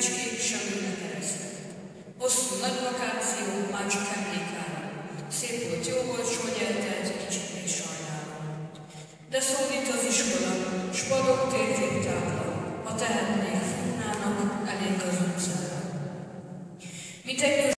szívecskék sem ülnek keresztül. Hosszú nagy vakáció, már csak emlékára. Szép volt, jó volt, s hogy eltelt kicsit még sajnálom. De szólít az iskola, spadok térfék tábla, ha tehetnél fúnának, elég az utcára. Mit egy